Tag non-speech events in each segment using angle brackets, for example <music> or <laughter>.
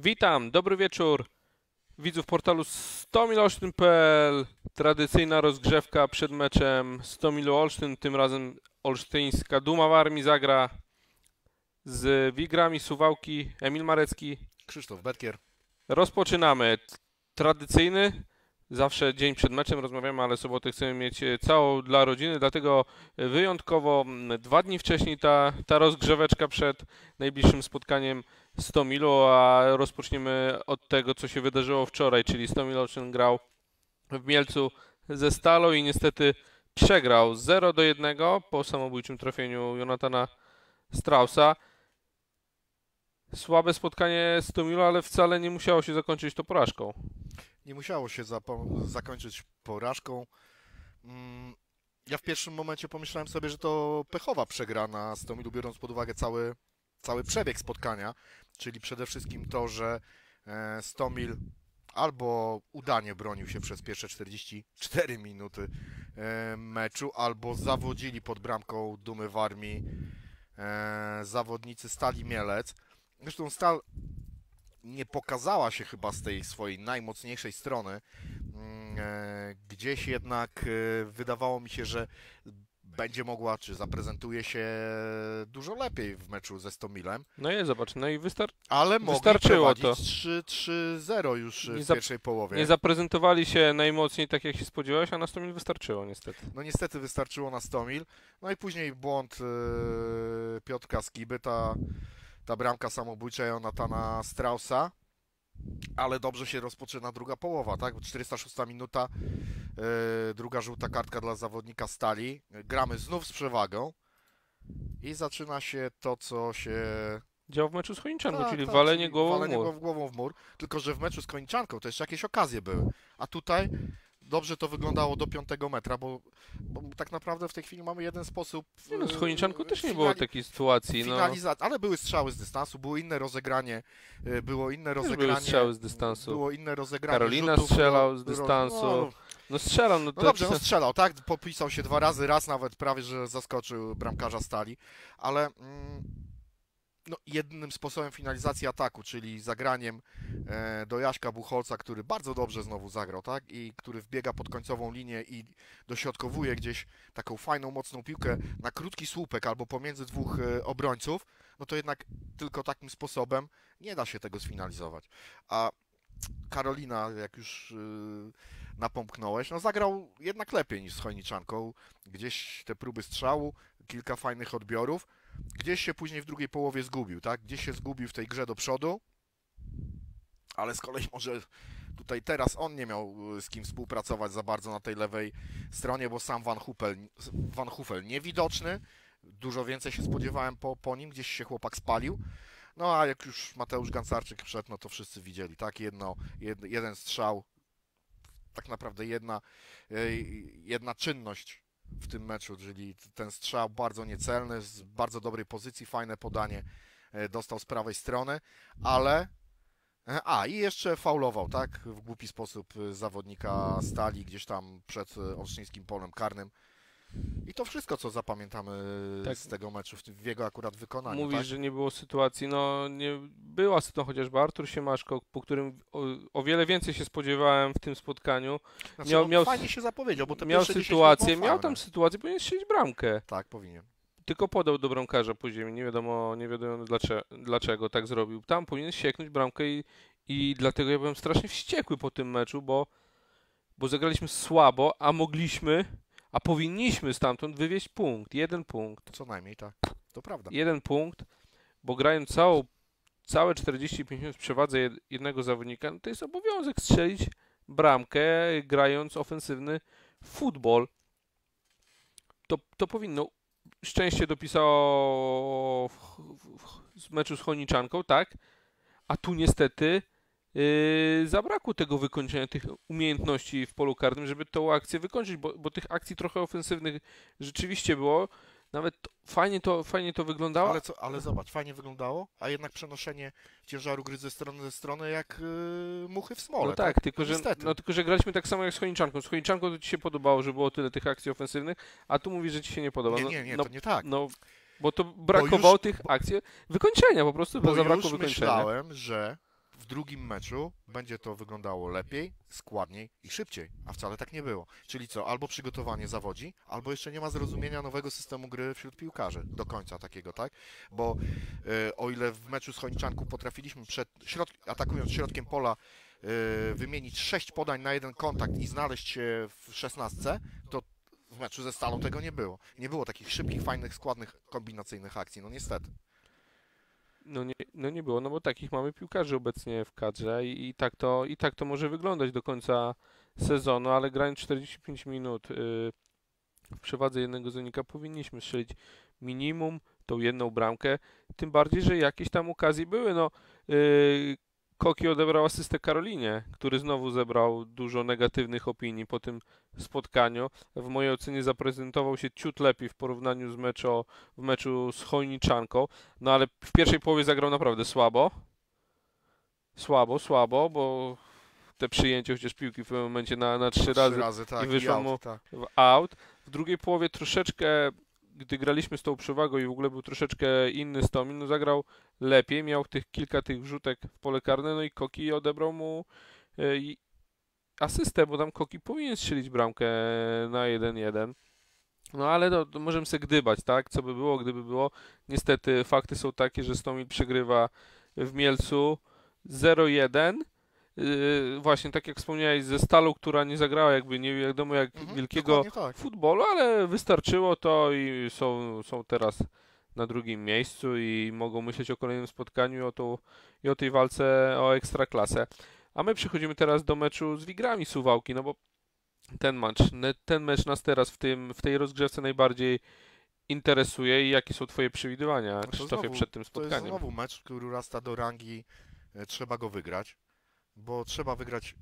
Witam, dobry wieczór. Widzów portalu 100milolsztyn.pl Tradycyjna rozgrzewka przed meczem 100 Milu Olsztyn. Tym razem olsztyńska Duma w Armii zagra z Wigrami Suwałki Emil Marecki. Krzysztof Betkier. Rozpoczynamy. Tradycyjny, zawsze dzień przed meczem rozmawiamy, ale sobotę chcemy mieć całą dla rodziny, dlatego wyjątkowo mm, dwa dni wcześniej ta, ta rozgrzeweczka przed najbliższym spotkaniem 100 Milu, a rozpoczniemy od tego, co się wydarzyło wczoraj, czyli 100 Miloczyn grał w Mielcu ze Stalą i niestety przegrał 0 do 1 po samobójczym trafieniu Jonatana Straussa. Słabe spotkanie z Tomilu, ale wcale nie musiało się zakończyć to porażką. Nie musiało się zakończyć porażką. Mm, ja w pierwszym momencie pomyślałem sobie, że to pechowa przegrana z Tomilu, biorąc pod uwagę cały, cały przebieg spotkania, czyli przede wszystkim to, że e, Stomil albo udanie bronił się przez pierwsze 44 minuty e, meczu, albo zawodzili pod bramką Dumy w Armii e, zawodnicy Stali Mielec. Zresztą Stal nie pokazała się chyba z tej swojej najmocniejszej strony. Mm, gdzieś jednak wydawało mi się, że będzie mogła, czy zaprezentuje się dużo lepiej w meczu ze Stomilem. No i zobacz, no i wystar ale wystarczyło to. 3-0 już nie w pierwszej połowie. Nie zaprezentowali się najmocniej tak, jak się spodziewałeś, a na Stomil wystarczyło niestety. No niestety wystarczyło na Stomil. No i później błąd yy, Piotrka Skiby, ta ta bramka samobójcza Jonatana Straussa, ale dobrze się rozpoczyna druga połowa, tak? 406 minuta, yy, druga żółta kartka dla zawodnika Stali. Gramy znów z przewagą i zaczyna się to, co się działo w meczu z Chojniczanką, tak, czyli tak, walenie, czyli głową, walenie w mur. głową w mur. Tylko, że w meczu z Chojniczanką to jeszcze jakieś okazje były. A tutaj dobrze to wyglądało do piątego metra, bo, bo tak naprawdę w tej chwili mamy jeden sposób. Nie no, z Chojniczanką też nie było takiej sytuacji. No. Ale były strzały z dystansu, było inne rozegranie, y, było inne rozegranie. były strzały z dystansu. Było inne rozegranie. Karolina rzutów, strzelał z dystansu. No, no strzelał, no, no dobrze, no strzelał, tak? Popisał się dwa razy, raz nawet prawie, że zaskoczył bramkarza Stali, ale mm, no, jednym sposobem finalizacji ataku, czyli zagraniem e, do Jaśka Bucholca, który bardzo dobrze znowu zagrał, tak? I który wbiega pod końcową linię i dośrodkowuje gdzieś taką fajną, mocną piłkę na krótki słupek albo pomiędzy dwóch e, obrońców, no to jednak tylko takim sposobem nie da się tego sfinalizować. A Karolina, jak już e, napomknąłeś, no zagrał jednak lepiej niż z Chojniczanką. Gdzieś te próby strzału, kilka fajnych odbiorów, gdzieś się później w drugiej połowie zgubił, tak? Gdzieś się zgubił w tej grze do przodu, ale z kolei może tutaj teraz on nie miał y, z kim współpracować za bardzo na tej lewej stronie, bo sam Van Hufel, Van Hufel niewidoczny, dużo więcej się spodziewałem po, po nim, gdzieś się chłopak spalił. No a jak już Mateusz Gancarczyk wszedł, no to wszyscy widzieli, tak? Jedno, jed, jeden strzał, tak naprawdę jedna, y, jedna czynność w tym meczu, czyli ten strzał bardzo niecelny, z bardzo dobrej pozycji, fajne podanie e, dostał z prawej strony, ale e, a, i jeszcze faulował, tak, w głupi sposób e, zawodnika Stali gdzieś tam przed olsztyńskim polem karnym. I to wszystko, co zapamiętamy tak. z tego meczu w, jego akurat wykonaniu. Mówisz, tak? że nie było sytuacji. No, nie była sytuacja, chociażby Artur Siemaszko, po którym o, o, wiele więcej się spodziewałem w tym spotkaniu. Znaczy, miał, no, miał, fajnie się zapowiedział, bo te miał sytuację, miał tam sytuację, powinien strzelić bramkę. Tak, powinien. Tylko podał do bramkarza później, nie wiadomo, nie wiadomo dlaczego, dlaczego tak zrobił. Tam powinien sieknąć bramkę i, i dlatego ja byłem strasznie wściekły po tym meczu, bo, bo zagraliśmy słabo, a mogliśmy a powinniśmy stamtąd wywieźć punkt, jeden punkt. Co najmniej, tak. To prawda. Jeden punkt, bo grając całą, całe 45 minut w przewadze jednego zawodnika, no to jest obowiązek strzelić bramkę, grając ofensywny futbol. To, to powinno. Szczęście dopisało w, w, w, z meczu z Choniczanką, tak? A tu niestety zabrakło tego wykończenia, tych umiejętności w polu karnym, żeby tą akcję wykończyć, bo, bo tych akcji trochę ofensywnych rzeczywiście było. Nawet fajnie to, fajnie to wyglądało. Ale, co, ale zobacz, fajnie wyglądało, a jednak przenoszenie ciężaru gry ze strony ze strony jak yy, muchy w smole. No tak, tak? Tylko, no, że, no, tylko że graliśmy tak samo jak z Chojniczanką. Z Chojniczanką to Ci się podobało, że było tyle tych akcji ofensywnych, a tu mówisz, że Ci się nie podoba. Nie, nie, nie, no, to nie tak. No, bo to brakowało bo już, tych akcji wykończenia po prostu, bo, bo zabrakło już wykończenia. myślałem, że w drugim meczu będzie to wyglądało lepiej, składniej i szybciej, a wcale tak nie było. Czyli co, albo przygotowanie zawodzi, albo jeszcze nie ma zrozumienia nowego systemu gry wśród piłkarzy do końca takiego, tak? Bo e, o ile w meczu z Chojniczanką potrafiliśmy przed środ atakując środkiem pola e, wymienić sześć podań na jeden kontakt i znaleźć się w szesnastce, to w meczu ze Stalą tego nie było. Nie było takich szybkich, fajnych, składnych, kombinacyjnych akcji, no niestety. No nie, no nie było, no bo takich mamy piłkarzy obecnie w kadrze i, i, tak to, i tak to może wyglądać do końca sezonu, ale grając 45 minut yy, w przewadze jednego zawodnika powinniśmy strzelić minimum tą jedną bramkę, tym bardziej, że jakieś tam okazje były, no yy, Koki odebrał asystę Karolinie, który znowu zebrał dużo negatywnych opinii po tym spotkaniu. W mojej ocenie zaprezentował się ciut lepiej w porównaniu z meczu, w meczu z Chojniczanką, no ale w pierwszej połowie zagrał naprawdę słabo. Słabo, słabo, bo te przyjęcie chociaż piłki w pewnym momencie na, na trzy, trzy razy, razy tak, i wyszło mu tak. w out. W drugiej połowie troszeczkę, gdy graliśmy z tą przewagą i w ogóle był troszeczkę inny Stomin, no zagrał lepiej, miał tych kilka tych wrzutek w pole karne, no i Koki odebrał mu e, asystę, bo tam Koki powinien strzelić bramkę na 1-1. No ale to, to możemy sobie gdybać, tak? Co by było, gdyby było. Niestety fakty są takie, że Stomil przegrywa w Mielcu 0-1. Yy, właśnie tak jak wspomniałeś, ze Stalą, która nie zagrała jakby nie wiadomo jak Mhm, wielkiego tak. futbolu, ale wystarczyło to i są, są teraz na drugim miejscu i mogą myśleć o kolejnym spotkaniu o tą, i o tej walce o ekstraklasę. A my przechodzimy teraz do meczu z Wigrami Suwałki, no bo ten mecz, ten mecz nas teraz w, tym, w tej rozgrzewce najbardziej interesuje i jakie są Twoje przewidywania, to Krzysztofie, znowu- przed tym To jest spotkaniem? znowu mecz, który urasta do rangi, e, trzeba go wygrać, bo trzeba wygrać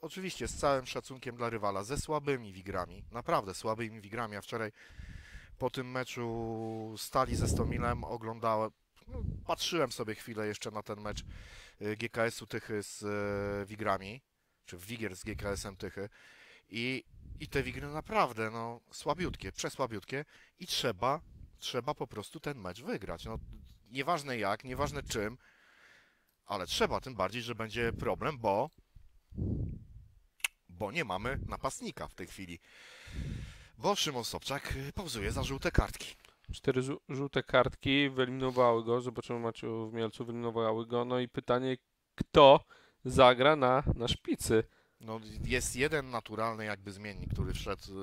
oczywiście z całym szacunkiem dla rywala, ze słabymi wigrami, naprawdę słabymi wigrami, a wczoraj po tym meczu Stali ze Stomilem oglądałem, no, patrzyłem sobie chwilę jeszcze na ten mecz e, GKS-u Tychy z e, Wigrami, czy Wigier z GKS-em Tychy i, i te Wigry naprawdę, no, słabiutkie, przesłabiutkie i trzeba, trzeba po prostu ten mecz wygrać, no, nieważne jak, nieważne czym, ale trzeba, tym bardziej, że będzie problem, bo bo nie mamy napastnika w tej chwili. Bo Szymon Sobczak y, pauzuje za żółte kartki. Cztery żółte kartki wyeliminowały go, zobaczymy meczu w Mielcu, wyeliminowały go, no i pytanie, kto zagra na, na szpicy? No, jest jeden naturalny jakby zmiennik, który wszedł y,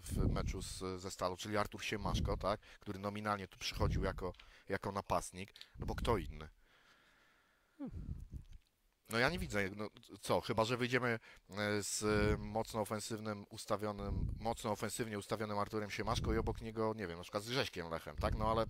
w meczu z, ze Stalą, czyli Artur Siemaszko, tak? który nominalnie tu przychodził jako, jako napastnik, no bo kto inny? No ja nie widzę, no, co, chyba że wyjdziemy e, z mocno ofensywnym, ustawionym, mocno ofensywnie ustawionym Arturem Siemaszko i obok niego, nie wiem, na przykład z Grześkiem Lechem, tak? No ale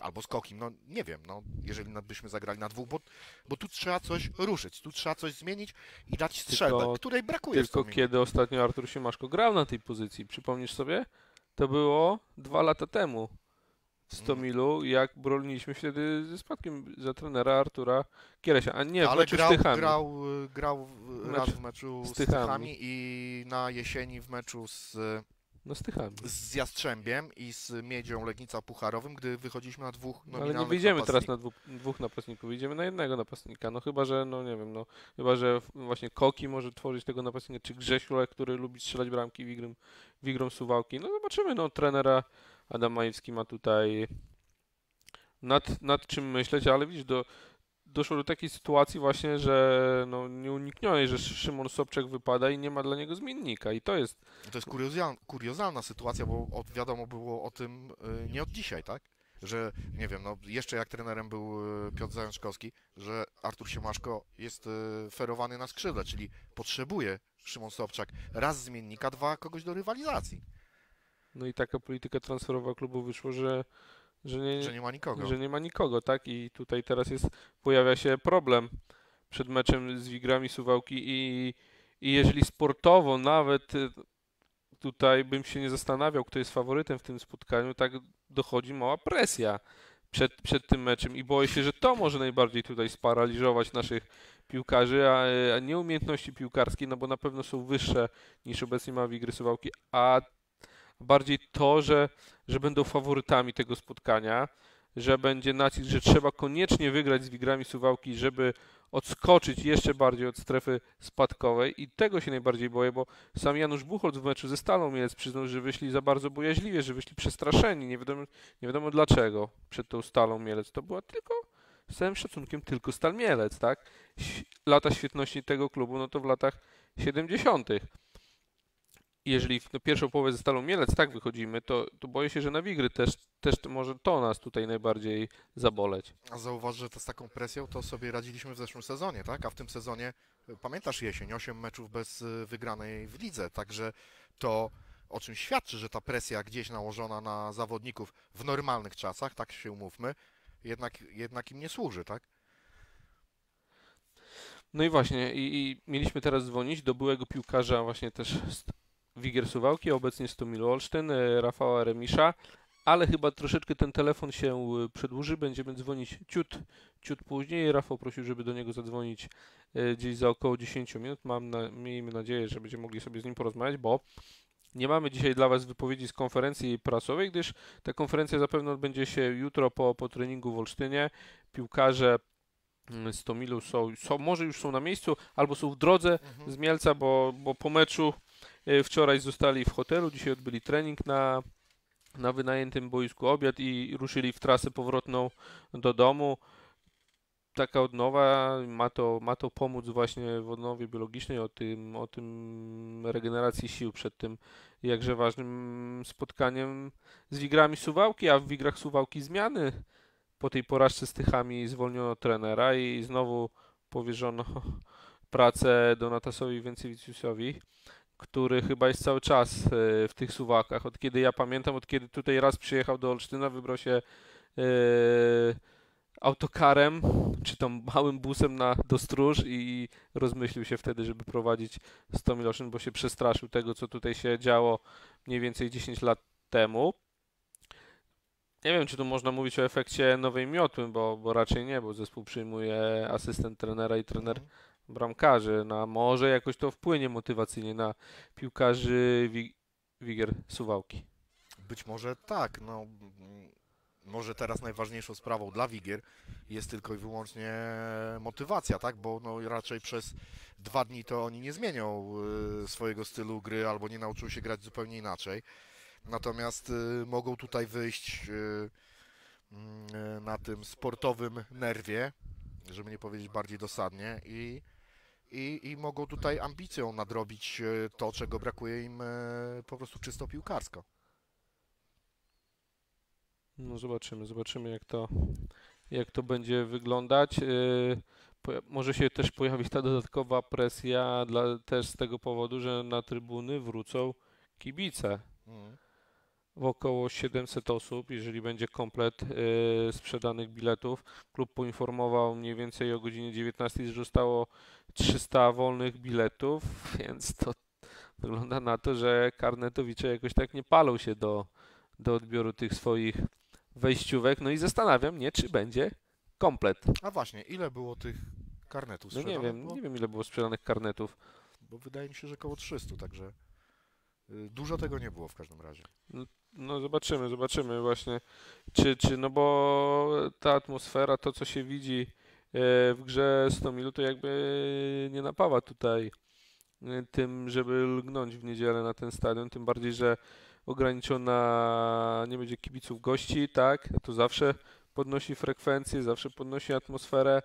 albo z Kokim, no nie wiem, no jeżeli byśmy zagrali na dwóch, bo, bo tu trzeba coś ruszyć, tu trzeba coś zmienić i dać strzelbę, Tylko- której brakuje Tylko kiedy ostatnio Artur Siemaszko grał na tej pozycji, przypomnisz sobie? To było dwa lata temu w Mm. Stomilu, jak broniliśmy wtedy ze spadkiem za trenera Artura Kieresia, a nie w Ale meczu grał, z Tychami. grał, y, grał w- raz w meczu z z Tychami. Tychami i na jesieni w meczu z, No z Tychami. z Jastrzębiem i z Miedzią Legnica Pucharowym, gdy wychodziliśmy na dwóch No, ale nie wyjdziemy teraz na dwóch, dwóch napastników, wyjdziemy na jednego napastnika. No chyba, że, no nie wiem, no chyba, że w- właśnie Koki może tworzyć tego napastnika, czy Grześle, który lubi strzelać bramki Wigrom, Wigrom Suwałki. No zobaczymy, no trenera Adam Majewski ma tutaj nad, nad czym myśleć, ale widzisz, do, doszło do takiej sytuacji właśnie, że no nieuniknionej, że Szymon Sobczak wypada i nie ma dla niego zmiennika i to jest To jest kuriozal, kuriozalna sytuacja, bo od, wiadomo było o tym y, nie od dzisiaj, tak? Że, nie wiem, no jeszcze jak trenerem był y, Piotr Zajączkowski, że Artur Siemaszko jest y, ferowany na skrzydle, czyli potrzebuje Szymon Sobczak raz zmiennika, dwa kogoś do rywalizacji, no i taka polityka transferowa klubu wyszło, że, że nie, że nie ma nikogo. że nie ma nikogo, tak? I tutaj teraz jest, pojawia się problem przed meczem z Wigrami Suwałki i, i jeżeli sportowo nawet y, tutaj bym się nie zastanawiał, kto jest faworytem w tym spotkaniu, tak dochodzi mała presja przed, przed tym meczem i boję się, że to może najbardziej tutaj sparaliżować naszych piłkarzy, a, a nie umiejętności piłkarskie, no bo na pewno są wyższe niż obecnie ma Wigry Suwałki, a bardziej to, że, że będą faworytami tego spotkania, że będzie nacisk, że trzeba koniecznie wygrać z Wigrami Suwałki, żeby odskoczyć jeszcze bardziej od strefy spadkowej i tego się najbardziej boję, bo sam Janusz Buchholz w meczu ze Stalą Mielec przyznał, że wyszli za bardzo bojaźliwie, że wyszli przestraszeni, nie wiadomo, nie wiadomo dlaczego przed tą Stalą Mielec. To była tylko, z całym szacunkiem, tylko Stal Mielec, tak? Lata świetności tego klubu, no to w latach 70 jeżeli w pierwszą połowę ze Stalą Mielec tak wychodzimy, to, to boję się, że na Wigry też, też może to nas tutaj najbardziej zaboleć. A zauważ, że to z taką presją to sobie radziliśmy w zeszłym sezonie, tak? A w tym sezonie, y, pamiętasz jesień, 8 meczów bez y, wygranej w lidze, także to o czym świadczy, że ta presja gdzieś nałożona na zawodników w normalnych czasach, tak się umówmy, jednak, jednak im nie służy, tak? No i właśnie, i, i mieliśmy teraz dzwonić do byłego piłkarza właśnie też Wigier Suwałki, obecnie z Tomilu Olsztyn, e, Rafała Remisza, ale chyba troszeczkę ten telefon się e, przedłuży, będziemy dzwonić ciut, ciut później. Rafał prosił, żeby do niego zadzwonić e, gdzieś za około 10 minut. Mam na, miejmy nadzieję, że będziemy mogli sobie z nim porozmawiać, bo nie mamy dzisiaj dla Was wypowiedzi z konferencji prasowej, gdyż ta konferencja zapewne odbędzie się jutro po, po treningu w Olsztynie. Piłkarze mm, z Tomilu są, są, może już są na miejscu, albo są w drodze z Mielca, bo, bo po meczu wczoraj zostali w hotelu, dzisiaj odbyli trening na, na wynajętym boisku obiad i ruszyli w trasę powrotną do domu. Taka odnowa ma to, ma to pomóc właśnie w odnowie biologicznej, o tym, o tym regeneracji sił przed tym jakże ważnym spotkaniem z Wigrami Suwałki, a w Wigrach Suwałki zmiany. Po tej porażce z Tychami zwolniono trenera i znowu powierzono <laughs> pracę Donatasowi Więcywicjusowi, który chyba jest cały czas e, w tych Suwałkach. Od kiedy ja pamiętam, od kiedy tutaj raz przyjechał do Olsztyna, wybrał się e, autokarem, czy tam małym busem na, do Stróż i rozmyślił się wtedy, żeby prowadzić 100 Miloszyn, bo się przestraszył tego, co tutaj się działo mniej więcej 10 lat temu. Nie wiem, czy tu można mówić o efekcie nowej miotły, bo, bo raczej nie, bo zespół przyjmuje asystent trenera i trener Mhm. Bramkarzy. Na może jakoś to wpłynie motywacyjnie na piłkarzy Wi- Wigier Suwałki. Być może tak, no może teraz najważniejszą sprawą dla Wigier jest tylko i wyłącznie motywacja, tak? Bo no raczej przez dwa dni to oni nie zmienią y, swojego stylu gry albo nie nauczą się grać zupełnie inaczej. Natomiast y, mogą tutaj wyjść y, na tym sportowym nerwie, żeby nie powiedzieć bardziej dosadnie i i, i mogą tutaj ambicją nadrobić y, to, czego brakuje im y, po prostu czysto piłkarsko. No zobaczymy, zobaczymy jak to, jak to będzie wyglądać. Poja- może się też pojawić ta dodatkowa presja dla, też z tego powodu, że na trybuny wrócą kibice. Mhm. W około 700 osób, jeżeli będzie komplet y, sprzedanych biletów. Klub poinformował mniej więcej o godzinie 19, że zostało 300 wolnych biletów, <laughs> więc to wygląda na to, że karnetowicze jakoś tak nie palą się do, do odbioru tych swoich wejściówek. No i zastanawiam mnie, czy będzie komplet. A właśnie, ile było tych karnetów No nie sprzedanych? wiem, Bo, nie wiem ile było sprzedanych karnetów. bo wydaje mi się, że około 300, także y, dużo tego nie było w każdym razie. No zobaczymy, zobaczymy właśnie, czy, czy no bo ta atmosfera, to co się widzi e, w grze 100 minut, to jakby nie napawa tutaj e, tym, żeby lgnąć w niedzielę na ten stadion, tym bardziej, że ograniczona nie będzie kibiców gości, tak, to zawsze podnosi frekwencję, zawsze podnosi atmosferę.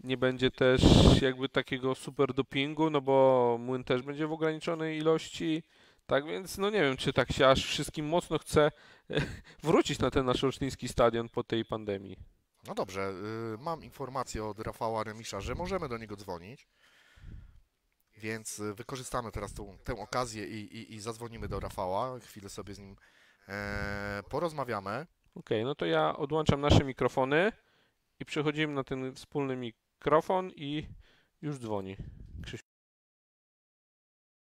Nie będzie też jakby takiego super dopingu, no bo młyn też będzie w ograniczonej ilości. Tak więc, no nie wiem, czy tak się aż wszystkim mocno chce <laughs> wrócić na ten nasz olsztyński stadion po tej pandemii. No dobrze, y, mam informację od Rafała Remisza, że możemy do niego dzwonić, więc y, wykorzystamy teraz tą, tę okazję i, i, i zadzwonimy do Rafała, chwilę sobie z nim e, porozmawiamy. Okej, no to ja odłączam nasze mikrofony i przechodzimy na ten wspólny mikrofon i już dzwoni. Krzysiu.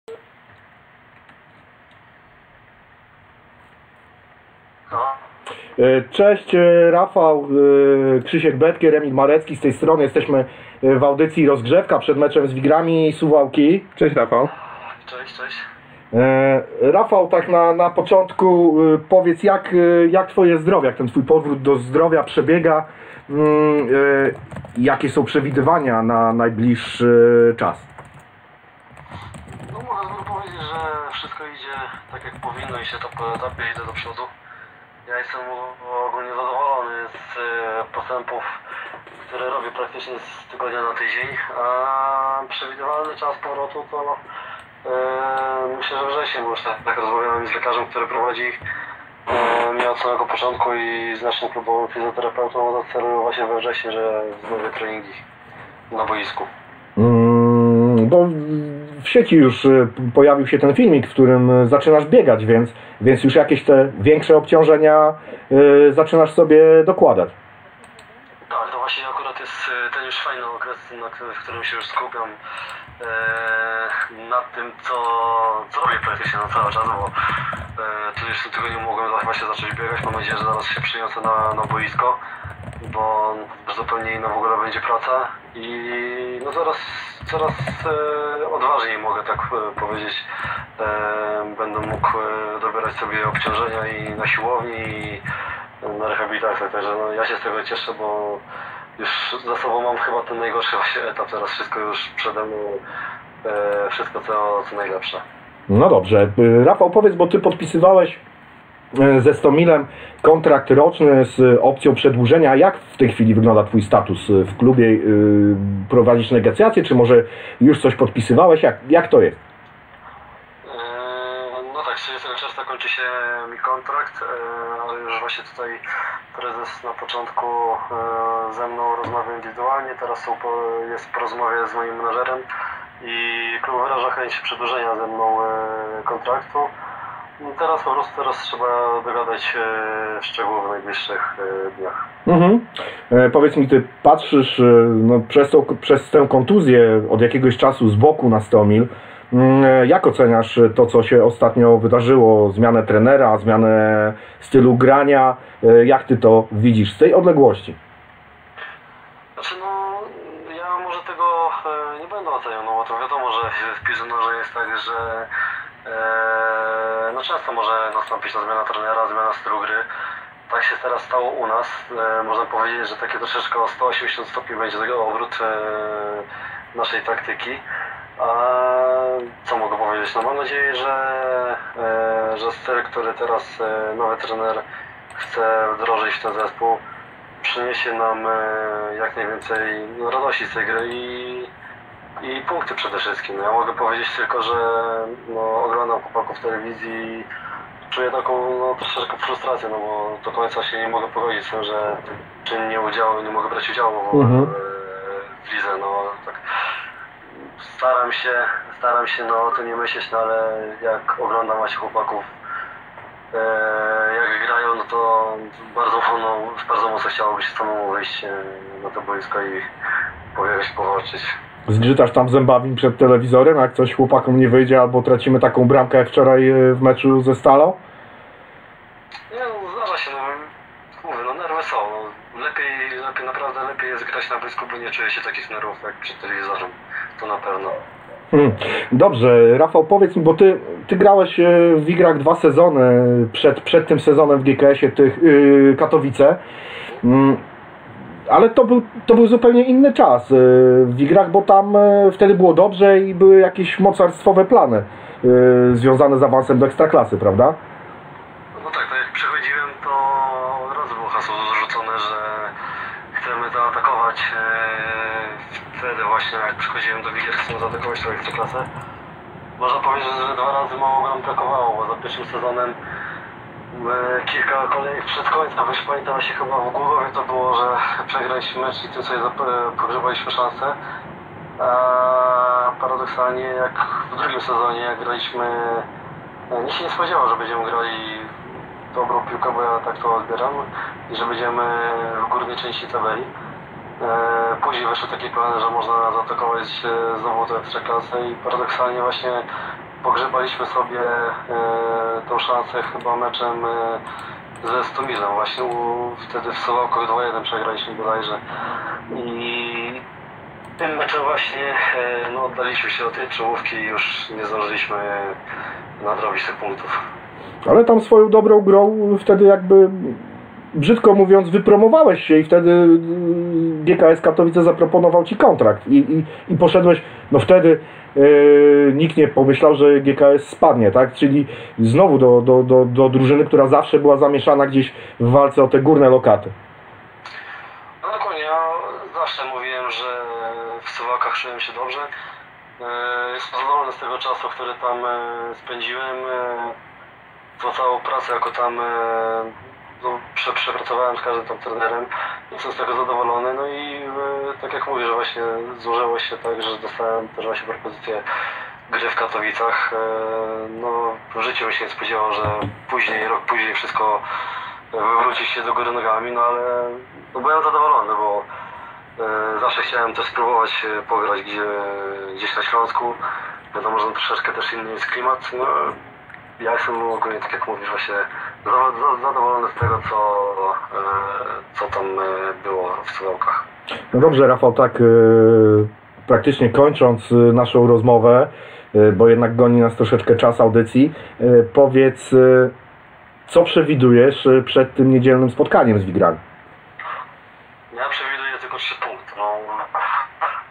E, Cześć, e, Rafał, e, Krzysiek Betkier, Emil Marecki z tej strony. Jesteśmy e, w audycji Rozgrzewka przed meczem z Wigrami Suwałki. Cześć Rafał. Cześć, cześć. E, Rafał, tak na, na początku e, powiedz, jak, e, jak twoje zdrowie, jak ten twój powrót do zdrowia przebiega, mm, e, jakie są przewidywania na najbliższy czas? No mogę powiedzieć, że wszystko idzie tak jak powinno i się to po etapie idę do przodu. Ja jestem ogólnie zadowolony z e, postępów, które robię praktycznie z tygodnia na tydzień, a przewidywalny czas powrotu to e, myślę, że wrzesień, bo już tak, tak rozmawiałem z lekarzem, który prowadzi e, mnie od samego początku i z naszym klubowym fizjoterapeutą no, celują właśnie we wrześniu, że wznowię treningi na boisku. Mm, Bo sieci już e, pojawił się ten filmik, w którym e, zaczynasz biegać, więc, więc już jakieś te większe obciążenia e, zaczynasz sobie dokładać. Tak, to właśnie akurat jest ten już fajny okres, w którym się już skupiam nad tym, co, co robię praktycznie na cały czas, bo e, tu w tym tygodniu mogłem za- właśnie zacząć biegać. Mam nadzieję, że zaraz się przyniosę na, na boisko, bo zupełnie inna w ogóle będzie praca i no coraz, coraz e, odważniej mogę tak e, powiedzieć. E, będę mógł dobierać sobie obciążenia i na siłowni i na rehabilitację, także no, ja się z tego cieszę, bo już za sobą mam chyba ten najgorszy właśnie etap, teraz wszystko już przede mną, wszystko co, co najlepsze. No dobrze, Rafał powiedz, bo ty podpisywałeś ze Stomilem kontrakt roczny z opcją przedłużenia. Jak w tej chwili wygląda twój status e, w klubie? E, Prowadzisz negocjacje, czy może już coś podpisywałeś? Jak, jak to jest? E, No tak, 30 czerwca kończy się mi kontrakt, e, ale już właśnie tutaj prezes na początku e, ze mną rozmawiał indywidualnie, teraz jest po rozmowie z moim menadżerem i klub wyraża chęć przedłużenia ze mną e, kontraktu. No teraz po prostu teraz trzeba dogadać e, szczegóły w najbliższych e, dniach. Mhm. E, powiedz mi, ty patrzysz e, no, przez, tą, przez tę kontuzję od jakiegoś czasu z boku na Stomil. Mm, e, Jak oceniasz to, co się ostatnio wydarzyło? Zmianę trenera, zmianę stylu grania? E, Jak ty to widzisz z tej odległości? Znaczy no, ja może tego e, nie będę oceniał, no bo to wiadomo, że w piłce jest tak, że e, no często może nastąpić ta zmiana trenera, zmiana stylu gry. Tak się teraz stało u nas. E, można powiedzieć, że takie troszeczkę o 180 stopni będzie tego obrót e, naszej taktyki. A co mogę powiedzieć? No mam nadzieję, że, że styl, który teraz nowy trener chce wdrożyć w ten zespół, przyniesie nam jak najwięcej radości z tej gry i, i punkty przede wszystkim. Ja mogę powiedzieć tylko, że no, oglądam chłopaków w telewizji i czuję taką no, troszeczkę frustrację, no bo do końca się nie mogę pogodzić z tym, że czynnie udziału, nie mogę brać udziału w, ogóle Mhm. w, w lidze, no tak staram się, staram się no, o tym nie myśleć, no ale jak oglądam właśnie chłopaków e, jak grają, no to bardzo, no, bardzo mocno chciałoby się samemu wyjść e, na to boisko i pobiegać, powalczyć. Zgrzytasz tam zębami przed telewizorem, jak coś chłopakom nie wyjdzie, albo tracimy taką bramkę jak wczoraj e, w meczu ze Stalą? Nie no, zdarza się, no mówię, no nerwy są, no, lepiej, lepiej, naprawdę lepiej jest grać na boisku, bo nie czuję się takich nerwów jak przed telewizorem, to na pewno. Hmm. Dobrze, Rafał, powiedz mi, bo ty, ty grałeś e, w Igrach dwa sezony przed, przed tym sezonem w GKS-ie tych yy, Katowice. Mm, ale to był, to był zupełnie inny czas e, w Igrach, bo tam e, wtedy było dobrze i były jakieś mocarstwowe plany e, związane z awansem do Ekstraklasy, prawda? No tak, tak jak przychodziłem, to od razu było hasło zarzucone, że chcemy zaatakować. Wtedy właśnie jak przychodziłem do Wigier, chcemy zaatakować tą ekstraklasę. Można powiedzieć, że dwa razy mało nam brakowało, bo za pierwszym sezonem kilka kolejek przed końcem, już pamiętam właśnie chyba w głowie to było, że przegraliśmy mecz i tym sobie zap- pogrzebaliśmy szansę. A paradoksalnie jak w drugim sezonie, jak graliśmy no, Nikt się nie spodziewał, że będziemy grali dobrą piłkę, bo ja tak to odbieram i że będziemy w górnej części tabeli. E, Później wyszły takie plany, że można zaatakować e, znowu tę ekstraklasę i paradoksalnie właśnie pogrzebaliśmy sobie e, tą szansę chyba meczem e, ze Stomilem. Właśnie wtedy w Suwałkach 2-1 przegraliśmy bodajże. I tym meczem właśnie e, no, oddaliśmy się do tej czołówki i już nie zdążyliśmy nadrobić tych punktów. Ale tam swoją dobrą grą wtedy jakby, brzydko mówiąc, wypromowałeś się i wtedy y, GKS Katowice zaproponował Ci kontrakt i, i, i poszedłeś, no wtedy y, nikt nie pomyślał, że GKS spadnie, tak? Czyli znowu do, do, do, do drużyny, która zawsze była zamieszana gdzieś w walce o te górne lokaty. No dokładnie, ja zawsze mówiłem, że w Suwałkach czułem się dobrze. E, Jestem zadowolony z tego czasu, który tam e, spędziłem. Za całą pracę, jaką tam no, prze, przepracowałem z każdym tam trenerem. Jestem z tego zadowolony. No i e, tak jak mówię, że właśnie złożyło się tak, że dostałem też właśnie propozycję gry w Katowicach. E, No w życiu bym się nie spodziewał, że później, rok później wszystko wywrócić się do góry nogami, no ale no byłem zadowolony, bo e, zawsze chciałem też spróbować e, pograć gdzie, gdzieś na Śląsku. Wiadomo, że troszeczkę też inny jest klimat. No, ja jestem ogólnie, tak jak mówisz, właśnie zadowolony z tego, co, e, co tam e, było w Suwałkach. No dobrze, Rafał, tak y, praktycznie kończąc naszą rozmowę, bo jednak goni nas troszeczkę czas audycji, powiedz, co przewidujesz przed tym niedzielnym spotkaniem z Wigrami? Ja przewiduję tylko trzy punkty. No,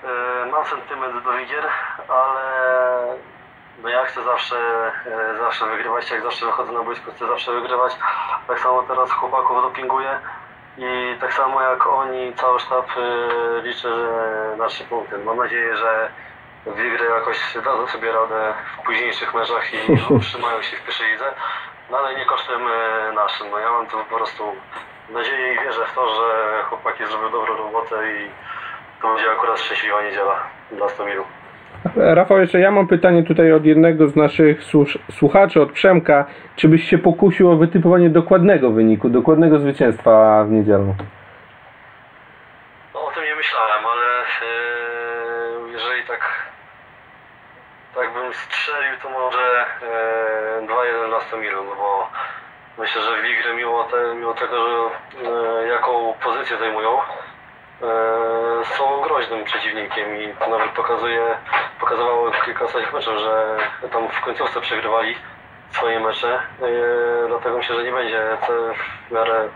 e, mam sentyment do Wigier, ale no ja chcę zawsze, e, zawsze wygrywać. Jak zawsze wychodzę na boisko, chcę zawsze wygrywać. Tak samo teraz chłopaków dopinguję. I tak samo jak oni, cały sztab e, liczę, że na trzy punkty. Mam nadzieję, że Wigry jakoś dadzą sobie radę w późniejszych meczach i <laughs> utrzymają się w pierwszej lidze. No ale nie kosztem e, naszym. No ja mam tu po prostu nadzieję i wierzę w to, że chłopaki zrobią dobrą robotę i to będzie akurat szczęśliwa niedziela dla Stomilu. Rafał, jeszcze ja mam pytanie tutaj od jednego z naszych słuchaczy, od Przemka. Czy byś się pokusił o wytypowanie dokładnego wyniku, dokładnego zwycięstwa w niedzielę? No, o tym nie myślałem, ale e, jeżeli tak, tak bym strzelił, to może e, 2-1 dla Stomilu, no bo myślę, że Wigry mimo, te, mimo tego, że e, jaką pozycję zajmują, są groźnym przeciwnikiem i to nawet pokazuje, pokazywało kilka ostatnich meczów, że tam w końcówce przegrywali swoje mecze, e, dlatego myślę, że nie będzie to w miarę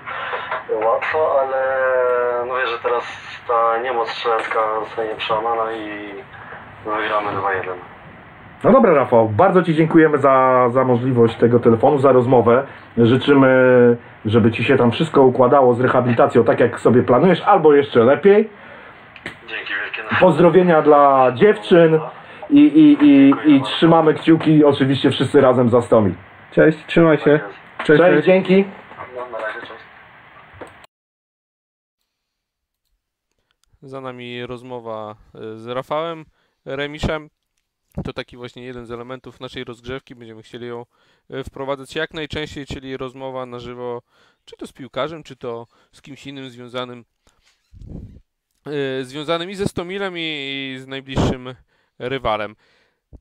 łatwo, ale no że teraz ta niemoc strzelecka zostanie przełamana i wygramy 2-1. No dobra, Rafał, bardzo Ci dziękujemy za, za możliwość tego telefonu, za rozmowę. Życzymy, żeby Ci się tam wszystko układało z rehabilitacją tak, jak sobie planujesz, albo jeszcze lepiej. Dzięki wielkie. Pozdrowienia dla dziewczyn i, i, i, i trzymamy kciuki oczywiście wszyscy razem za Stomi. Cześć, trzymaj się. Cześć, Cześć, dzięki. Za nami rozmowa y, z Rafałem Remiszem. To taki właśnie jeden z elementów naszej rozgrzewki. Będziemy chcieli ją y, wprowadzać jak najczęściej, czyli rozmowa na żywo, czy to z piłkarzem, czy to z kimś innym związanym, y, związanym i ze Stomilem, i, z najbliższym rywalem.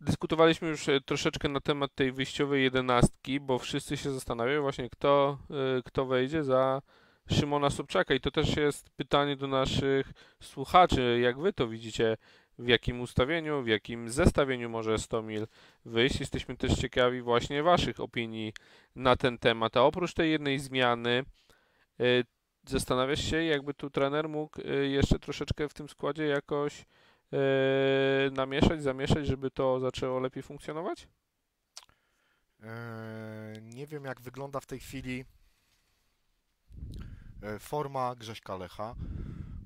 Dyskutowaliśmy już y, troszeczkę na temat tej wyjściowej jedenastki, bo wszyscy się zastanawiają właśnie, kto, kto wejdzie za Szymona Sobczaka. I to też jest pytanie do naszych słuchaczy, jak wy to widzicie, w jakim ustawieniu, w jakim zestawieniu może Stomil wyjść. Jesteśmy też ciekawi właśnie waszych opinii na ten temat. A oprócz tej jednej zmiany, y, zastanawiasz się, jakby tu trener mógł y, jeszcze troszeczkę w tym składzie jakoś y, namieszać, zamieszać, żeby to zaczęło lepiej funkcjonować? Eee, Nie wiem, jak wygląda w tej chwili e, forma Grześka Lecha.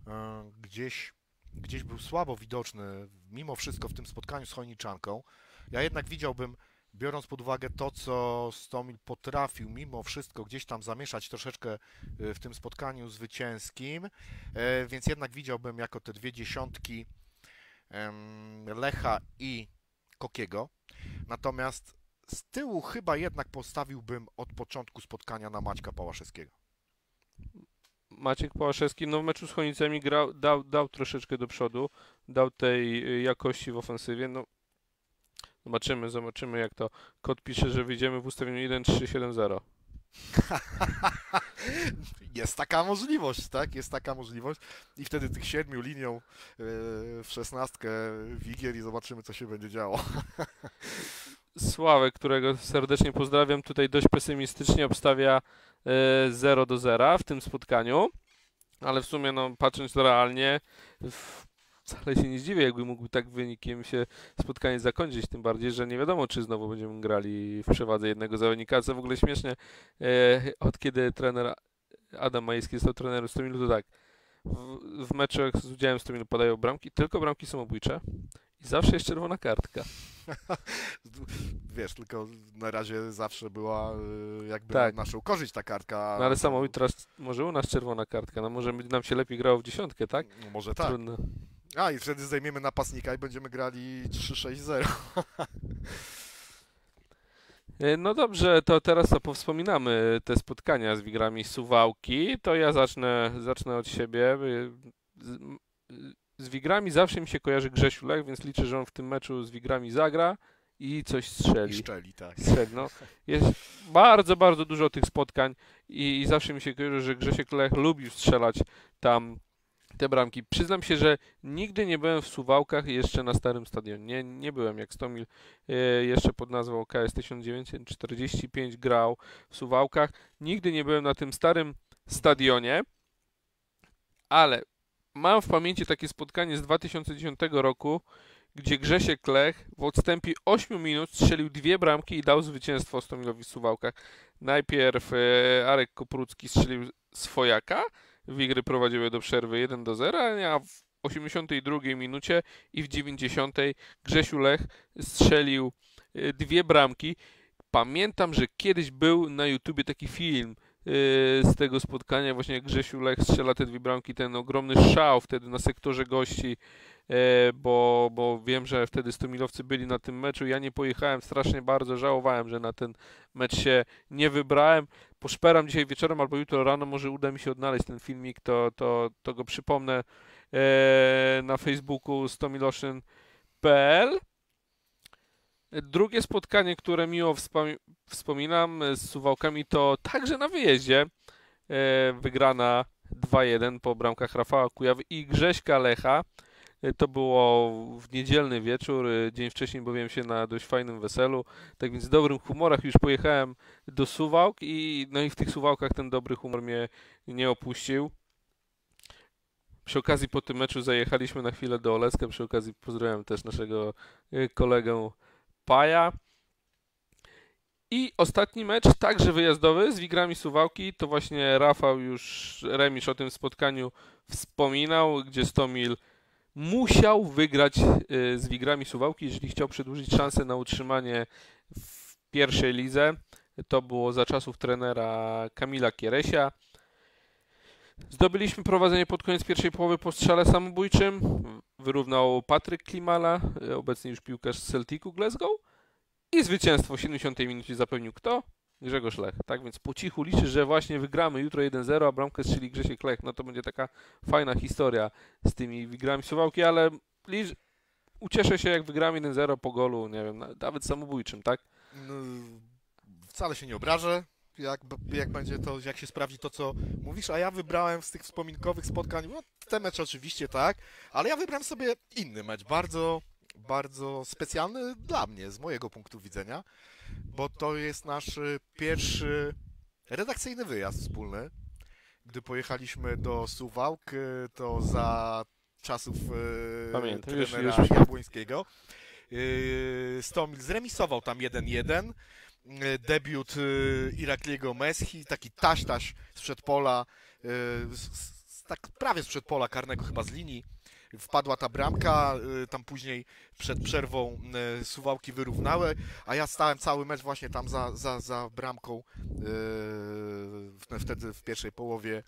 E, Gdzieś, gdzieś był słabo widoczny, mimo wszystko, w tym spotkaniu z Chojniczanką. Ja jednak widziałbym, biorąc pod uwagę to, co Stomil potrafił mimo wszystko gdzieś tam zamieszać troszeczkę e, w tym spotkaniu zwycięskim, e, więc jednak widziałbym jako te dwie dziesiątki Lecha i Kokiego. Natomiast z tyłu chyba jednak postawiłbym od początku spotkania na Maćka Pałaszewskiego. Maciek Pałaszewski no w meczu z Chonicami grał, dał, dał troszeczkę do przodu, dał tej y, jakości w ofensywie. No, zobaczymy, zobaczymy jak to. Kod pisze, że wyjdziemy w ustawieniu 1-3-7-0. <laughs> Jest taka możliwość, tak? Jest taka możliwość. I wtedy tych siedmiu linią yy, w szesnastkę Wigier i zobaczymy, co się będzie działo. <laughs> Sławek, którego serdecznie pozdrawiam, tutaj dość pesymistycznie obstawia e, 0 do 0 w tym spotkaniu, ale w sumie, no, patrząc realnie, wcale się nie zdziwię, jakby mógł tak wynikiem się spotkanie zakończyć, tym bardziej, że nie wiadomo, czy znowu będziemy grali w przewadze jednego zawodnika, co w ogóle śmiesznie, e, od kiedy trener Adam Majewski został trenerem Stomilu, to tak, w, w meczach z udziałem Stomilu padają bramki, tylko bramki samobójcze i zawsze jest czerwona kartka. <laughs> Wiesz, tylko na razie zawsze była y, jakby Tak. na naszą korzyść ta kartka. No ale samobój teraz może u nas czerwona kartka, no może nam się lepiej grało w dziesiątkę, tak? No może tak. Trudno. A i wtedy zdejmiemy napastnika i będziemy grali 3-6-0. <laughs> E, No dobrze, to teraz to powspominamy te spotkania z Wigrami Suwałki. To ja zacznę, zacznę od siebie. E, Z, m- z Wigrami zawsze mi się kojarzy Grzesiu Lech, więc liczę, że on w tym meczu z Wigrami zagra i coś I strzeli. szczeli, tak. Strzeli, no. Jest bardzo, bardzo dużo tych spotkań i, i zawsze mi się kojarzy, że Grzesiek Lech lubił strzelać tam te bramki. Przyznam się, że nigdy nie byłem w Suwałkach jeszcze na starym stadionie. Nie, nie byłem, jak Stomil e, jeszcze pod nazwą KS 1945 grał w Suwałkach. Nigdy nie byłem na tym starym stadionie, ale mam w pamięci takie spotkanie z 2010 roku, gdzie Grzesiek Lech w odstępie 8 minut strzelił dwie bramki i dał zwycięstwo Stomilowi w Suwałkach. Najpierw e, Arek Koprucki strzelił swojaka, Wigry prowadziły do przerwy 1 do 0, a w 82 minucie i w 90 Grzesiu Lech strzelił e, dwie bramki. Pamiętam, że kiedyś był na YouTubie taki film e, z tego spotkania, właśnie Grzesiu Lech strzela te dwie bramki, ten ogromny szał wtedy na sektorze gości, bo, bo wiem, że wtedy Stomilowcy byli na tym meczu. Ja nie pojechałem, strasznie bardzo żałowałem, że na ten mecz się nie wybrałem. Poszperam dzisiaj wieczorem albo jutro rano, może uda mi się odnaleźć ten filmik, to, to, to go przypomnę e, na Facebooku stomiloszyn.pl. Drugie spotkanie, które miło wspom- wspominam e, z Suwałkami, to także na wyjeździe. E, wygrana 2-1 po bramkach Rafała Kujawy i Grześka Lecha. E, To było w niedzielny wieczór, e, dzień wcześniej bawiłem się na dość fajnym weselu, tak więc w dobrym humorach już pojechałem do Suwałk i no i w tych Suwałkach ten dobry humor mnie nie opuścił. Przy okazji po tym meczu zajechaliśmy na chwilę do Olecka, przy okazji pozdrawiam też naszego e, kolegę Paja. I ostatni mecz, także wyjazdowy z Wigrami Suwałki, to właśnie Rafał już Remisz o tym spotkaniu wspominał, gdzie Stomil musiał wygrać y, z Wigrami Suwałki, jeżeli chciał przedłużyć szansę na utrzymanie w pierwszej lidze. To było za czasów trenera Kamila Kieresia. Zdobyliśmy prowadzenie pod koniec pierwszej połowy po strzale samobójczym. Wyrównał Patryk Klimala, y, obecnie już piłkarz z Celticu Glasgow. I zwycięstwo w 70 minucie zapewnił kto? Grzegorz Lech. Tak więc po cichu liczy, że właśnie wygramy jutro 1-0, a bramkę strzeli Grzesiek Lech. No to będzie taka fajna historia z tymi wygrami Suwałki, ale licz... ucieszę się jak wygramy 1-0 po golu, nie wiem, na- nawet samobójczym, tak? No, wcale się nie obrażę, jak, jak będzie to, jak się sprawdzi to, co mówisz, a ja wybrałem z tych wspominkowych spotkań, no, te mecze oczywiście tak, ale ja wybrałem sobie inny mecz, bardzo, bardzo specjalny dla mnie, z mojego punktu widzenia, bo to jest nasz y, pierwszy redakcyjny wyjazd wspólny, gdy pojechaliśmy do Suwałk, y, to za czasów y, Pamiętam, już- trenera już- Jabłońskiego. Yy, Stomil zremisował tam 1-1. Yy, Debiut Irakliego Meshi, taki taś-taś z przedpola, z, z, tak prawie z przedpola karnego, chyba z linii. Wpadła ta bramka, yy, tam później przed przerwą yy, Suwałki wyrównały, a ja stałem cały mecz właśnie tam za, za, za bramką w- wtedy w pierwszej połowie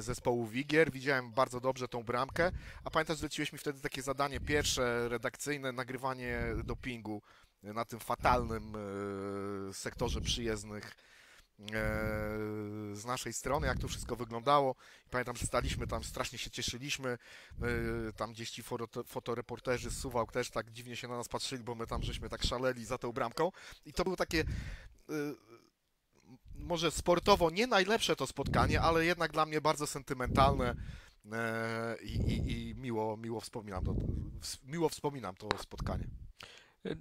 zespołu Wigier. Widziałem bardzo dobrze tą bramkę, a pamiętasz, zleciłeś mi wtedy takie zadanie pierwsze, redakcyjne, nagrywanie dopingu na tym fatalnym sektorze przyjezdnych z naszej strony, jak to wszystko wyglądało. Pamiętam, że staliśmy tam, strasznie się cieszyliśmy. E, tam gdzieś ci foto, fotoreporterzy z Suwałk też tak dziwnie się na nas patrzyli, bo my tam żeśmy tak szaleli za tą bramką. I to było takie e, może sportowo nie najlepsze to spotkanie, ale jednak dla mnie bardzo sentymentalne e, i, i, i miło, miło, wspominam to, miło wspominam to spotkanie.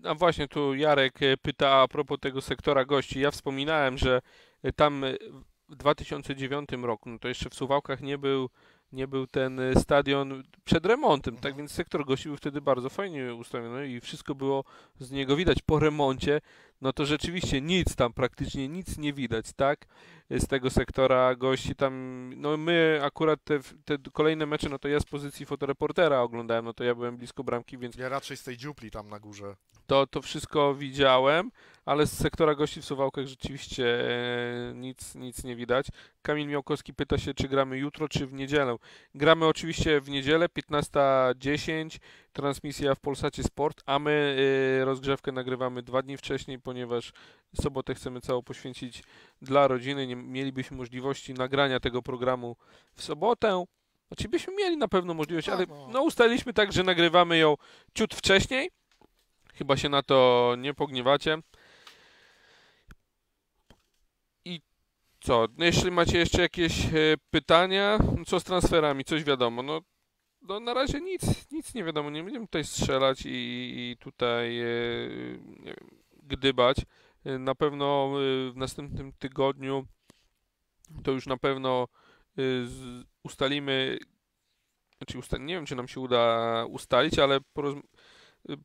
A właśnie tu Jarek e, pyta a propos tego sektora gości. Ja wspominałem, że e, tam e, w 2009 roku, no to jeszcze w Suwałkach nie był, nie był ten stadion przed remontem, tak Mhm. więc sektor gości był wtedy bardzo fajnie ustawiony i wszystko było z niego widać. Po remoncie, no to rzeczywiście nic tam, praktycznie nic nie widać, tak? Z tego sektora gości tam, no my akurat te, te kolejne mecze, no to ja z pozycji fotoreportera oglądałem, no to ja byłem blisko bramki, więc Ja raczej z tej dziupli tam na górze. to, to wszystko widziałem, ale z sektora gości w Suwałkach rzeczywiście e, nic, nic nie widać. Kamil Miałkowski pyta się, czy gramy jutro, czy w niedzielę. Gramy oczywiście w niedzielę, 15.10, transmisja w Polsacie Sport, a my e, rozgrzewkę nagrywamy dwa dni wcześniej, ponieważ sobotę chcemy całą poświęcić dla rodziny. Nie mielibyśmy możliwości nagrania tego programu w sobotę. Znaczy byśmy mieli na pewno możliwość, Tak, ale no. no ustaliliśmy tak, że nagrywamy ją ciut wcześniej. Chyba się na to nie pogniewacie. I co? Jeśli macie jeszcze jakieś e, pytania, co z transferami? Coś wiadomo? No, no na razie nic, nic nie wiadomo. Nie będziemy tutaj strzelać i, i tutaj e, wiem, gdybać. E, Na pewno e, w następnym tygodniu to już na pewno ustalimy, znaczy usta- nie wiem, czy nam się uda ustalić, ale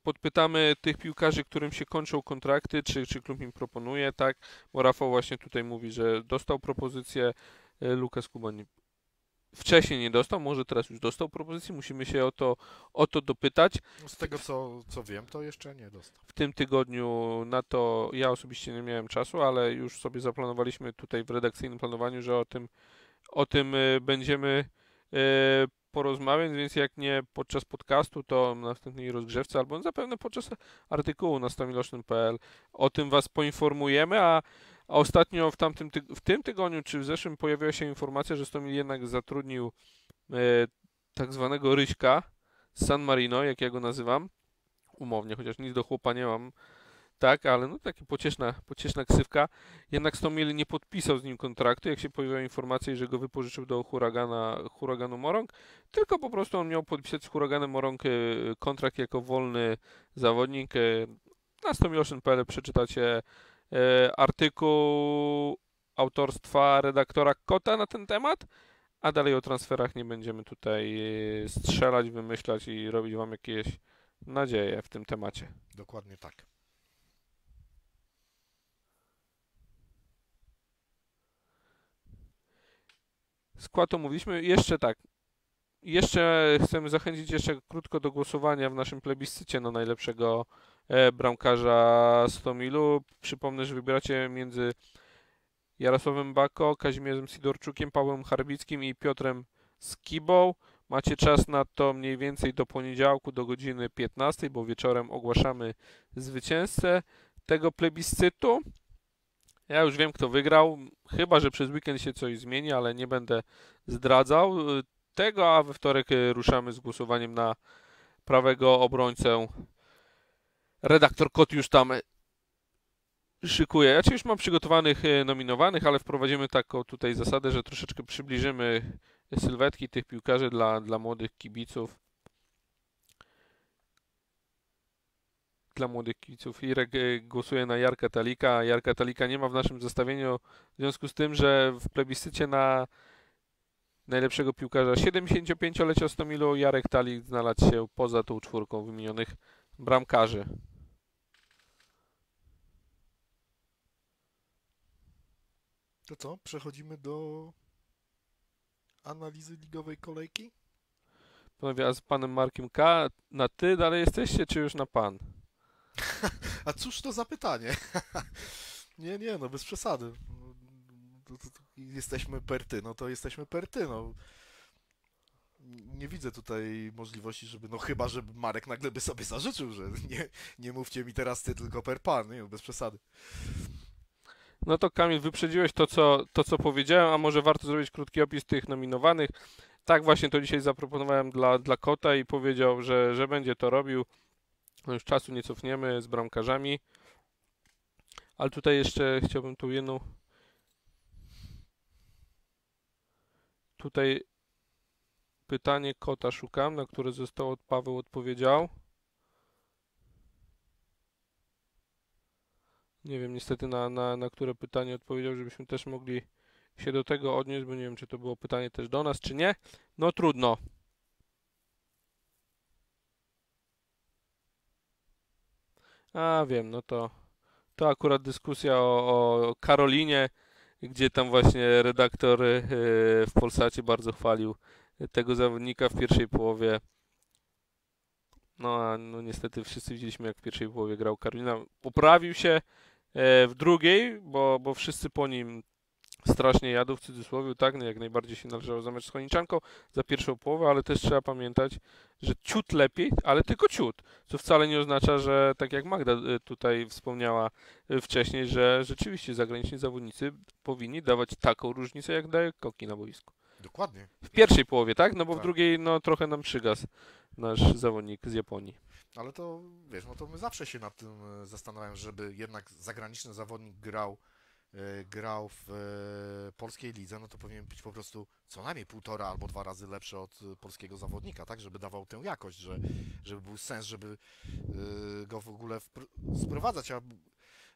podpytamy tych piłkarzy, którym się kończą kontrakty, czy, czy klub im proponuje, tak? Bo Rafał właśnie tutaj mówi, że dostał propozycję, Lukas Kuba nie, wcześniej nie dostał, może teraz już dostał propozycję, musimy się o to, o to dopytać. Z tego co, co wiem, to jeszcze nie dostał. W tym tygodniu na to ja osobiście nie miałem czasu, ale już sobie zaplanowaliśmy tutaj w redakcyjnym planowaniu, że o tym, o tym e, będziemy e, porozmawiać, więc jak nie podczas podcastu, to na następnej rozgrzewce, albo zapewne podczas artykułu na stamilocznym.pl o tym Was poinformujemy, a, a ostatnio w, tamtym tyg- w tym tygodniu, czy w zeszłym pojawiła się informacja, że Stomil jednak zatrudnił e, tak zwanego Ryśka z San Marino, jak ja go nazywam, umownie, chociaż nic do chłopa nie mam, tak, ale no taka pocieszna, pocieszna ksywka. Jednak Stomil nie podpisał z nim kontraktu, jak się pojawiła informacja, że go wypożyczył do huragana, huraganu Morąg, tylko po prostu on miał podpisać z huraganem Morąg e, kontrakt jako wolny zawodnik. E, Na stomiloszyn.pl przeczytacie artykuł autorstwa redaktora Kota na ten temat, a dalej o transferach nie będziemy tutaj e, strzelać, wymyślać i robić wam jakieś nadzieje w tym temacie. Dokładnie tak. Skład omówiliśmy. Jeszcze tak. Jeszcze chcemy zachęcić jeszcze krótko do głosowania w naszym plebiscycie na najlepszego e, bramkarza Stomilu. Przypomnę, że wybieracie między Jarosławem Bako, Kazimierzem Sidorczukiem, Pawłem Harbickim i Piotrem Skibą. Macie czas na to mniej więcej do poniedziałku do godziny 15, bo wieczorem ogłaszamy zwycięzcę tego plebiscytu. Ja już wiem, kto wygrał. Chyba, że przez weekend się coś zmieni, ale nie będę zdradzał y, tego, a we wtorek y, ruszamy z głosowaniem na prawego obrońcę. Redaktor Kot już tam y, szykuje. Ja już mam przygotowanych y, nominowanych, ale wprowadzimy taką tutaj zasadę, że troszeczkę przybliżymy sylwetki tych piłkarzy dla, dla młodych kibiców. Dla młodych kibiców. Irek y, głosuje na Jarka Talika. Jarka Talika nie ma w naszym zestawieniu w związku z tym, że w plebiscycie na najlepszego piłkarza 75-lecia Stomilu Jarek Talik znalazł się poza tą czwórką wymienionych bramkarzy. To co? Przechodzimy do analizy ligowej kolejki? Panowie, a z panem Markiem K. na ty dalej jesteście, czy już na pan? <laughs> A cóż to za pytanie? <laughs> nie, nie, no bez przesady. No, to, to jesteśmy per ty, no to jesteśmy per ty, no nie widzę tutaj możliwości, żeby, no chyba, żeby Marek nagle by sobie zażyczył, że <laughs> nie, nie mówcie mi teraz ty, tylko per pan, nie, bez przesady. No to Kamil, wyprzedziłeś to co, to, co powiedziałem, a może warto zrobić krótki opis tych nominowanych. Tak właśnie to dzisiaj zaproponowałem dla, dla Kota i powiedział, że, że będzie to robił. No już czasu nie cofniemy z bramkarzami. Ale tutaj jeszcze chciałbym tu jedną... Tutaj pytanie kota szukam, na które został od Paweł odpowiedział. Nie wiem niestety na, na, na które pytanie odpowiedział, żebyśmy też mogli się do tego odnieść, bo nie wiem czy to było pytanie też do nas, czy nie. No trudno. A wiem, no to to akurat dyskusja o, o Karolinie, gdzie tam właśnie redaktor yy, w Polsacie bardzo chwalił tego zawodnika w pierwszej połowie. No a no niestety wszyscy widzieliśmy jak w pierwszej połowie grał Karolina. Poprawił się e, w drugiej, bo, bo wszyscy po nim strasznie jadą w cudzysłowie, tak, no jak najbardziej się należało za mecz z Choniczanką, za pierwszą połowę, ale też trzeba pamiętać, że ciut lepiej, ale tylko ciut, co wcale nie oznacza, że tak jak Magda y, tutaj wspomniała y, wcześniej, że rzeczywiście zagraniczni zawodnicy powinni dawać taką różnicę, jak daje Koki na boisku. Dokładnie. W pierwszej połowie, tak? No bo w Tak. drugiej, no trochę nam przygasł nasz zawodnik z Japonii. Ale to, wiesz, no to my zawsze się nad tym e, zastanawiam, żeby jednak zagraniczny zawodnik grał, e, grał w e, polskiej lidze, no to powinien być po prostu co najmniej półtora albo dwa razy lepszy od polskiego zawodnika, tak, żeby dawał tę jakość, że, żeby był sens, żeby go w ogóle wpr- sprowadzać, a